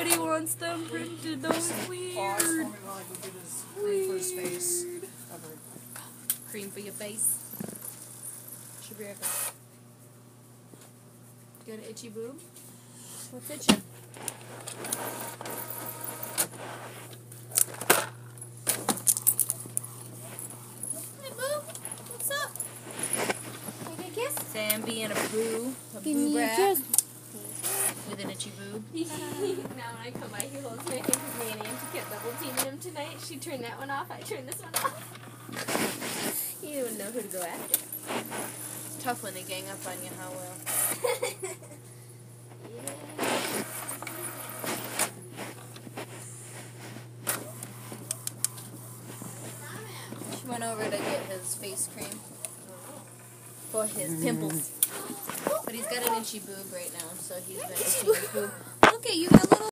Everybody wants them printed. Those Pause for weird. Oh me while I go get his cream for his face. Ever. Cream for your face. Should be right back. Got an itchy boob? What's itching? Hey, boo. What's up? Can a kiss? Sam being a boo. A Give boo me a brat kiss. With an itchy boob. now when I come by, he holds my hand because me and Auntie kept double teaming him tonight. She turned that one off. I turned this one off. you wouldn't know who to go after. It's tough when they gang up on you, how well. She went over to get his face cream for his pimples. But he's an boob right now, so he's been. Look at you got a little